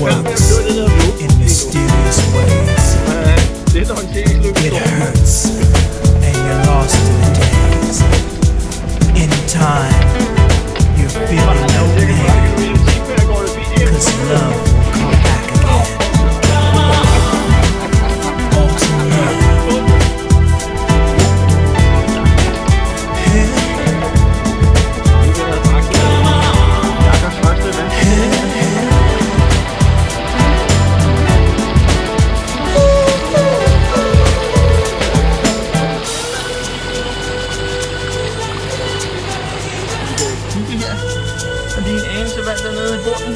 works Og lige en anelse vand dernede i bunden.